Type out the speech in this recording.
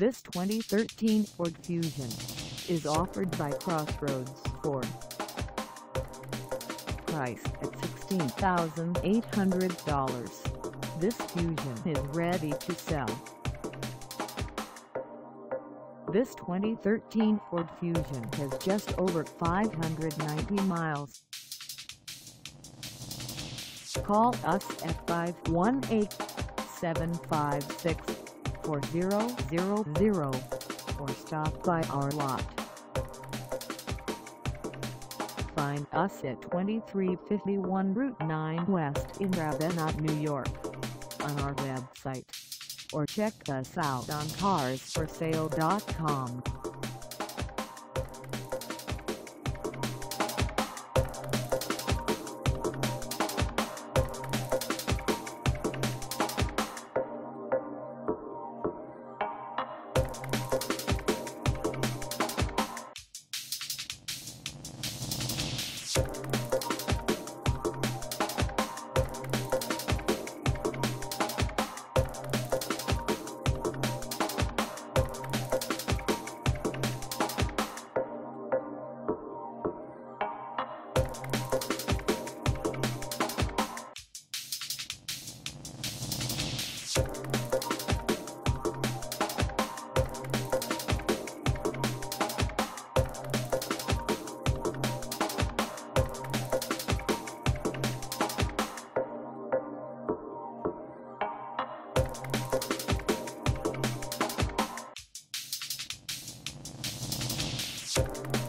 This 2013 Ford Fusion is offered by Crossroads Ford. Price at $16,800. This Fusion is ready to sell. This 2013 Ford Fusion has just over 590 miles. Call us at 518-756-4000 or stop by our lot. Find us at 2351 Route 9 West in Ravena, New York on our website or check us out on carsforsale.com. Thank